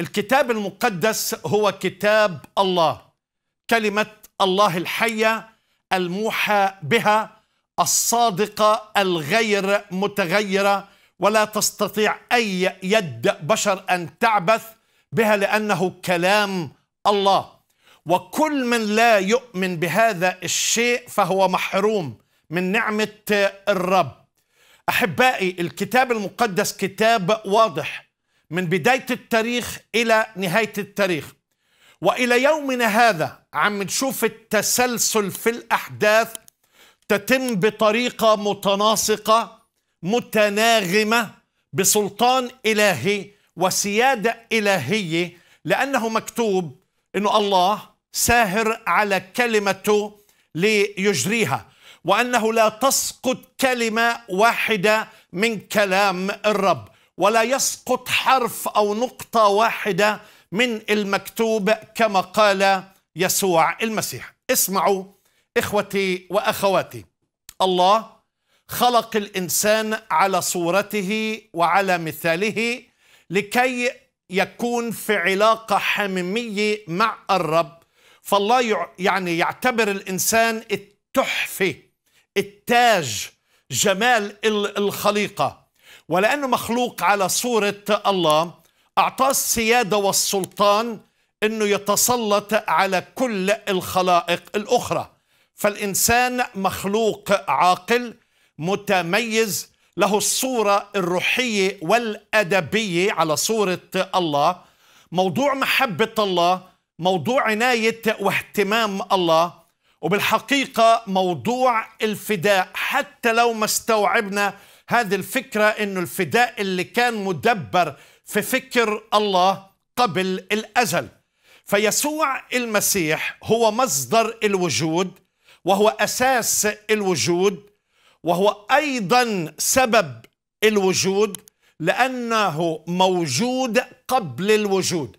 الكتاب المقدس هو كتاب الله كلمة الله الحية الموحى بها الصادقة الغير متغيرة ولا تستطيع أي يد بشر أن تعبث بها لأنه كلام الله. وكل من لا يؤمن بهذا الشيء فهو محروم من نعمة الرب. أحبائي الكتاب المقدس كتاب واضح. من بداية التاريخ إلى نهاية التاريخ. وإلى يومنا هذا عم نشوف التسلسل في الأحداث تتم بطريقة متناسقة متناغمة بسلطان إلهي وسيادة إلهية لأنه مكتوب أنه الله ساهر على كلمته ليجريها وأنه لا تسقط كلمة واحدة من كلام الرب. ولا يسقط حرف أو نقطة واحدة من المكتوب كما قال يسوع المسيح. اسمعوا إخوتي وأخواتي الله خلق الإنسان على صورته وعلى مثاله لكي يكون في علاقة حميمية مع الرب. فالله يعني يعتبر الإنسان التحفة التاج جمال الخليقة. ولأنه مخلوق على صورة الله أعطاه السيادة والسلطان أنه يتسلط على كل الخلائق الأخرى. فالإنسان مخلوق عاقل متميز له الصورة الروحية والأدبية على صورة الله موضوع محبة الله موضوع عناية واهتمام الله وبالحقيقة موضوع الفداء حتى لو ما استوعبنا هذه الفكرة أنه الفداء اللي كان مدبر في فكر الله قبل الأزل. فيسوع المسيح هو مصدر الوجود وهو أساس الوجود وهو أيضا سبب الوجود لأنه موجود قبل الوجود.